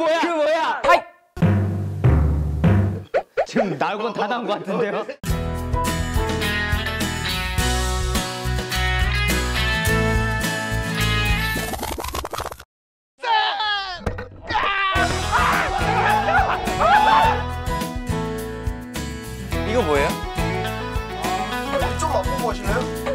뭐야? 그 뭐야? 아이. 지금 나올 건 다 나온 것 같은데요? 이거 뭐예요? 아, 좀 맛보고 하실래요?